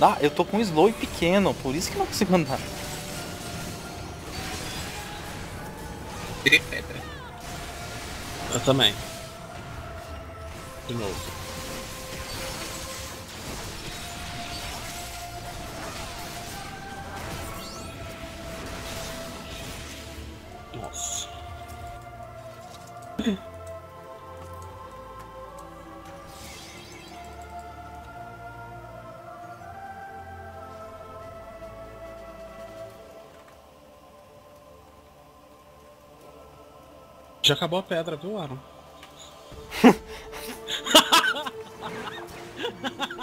Ah, eu tô com slow pequeno, por isso que não consigo andar. Eu também. De novo. Nossa. Já acabou a pedra, viu, Aaron?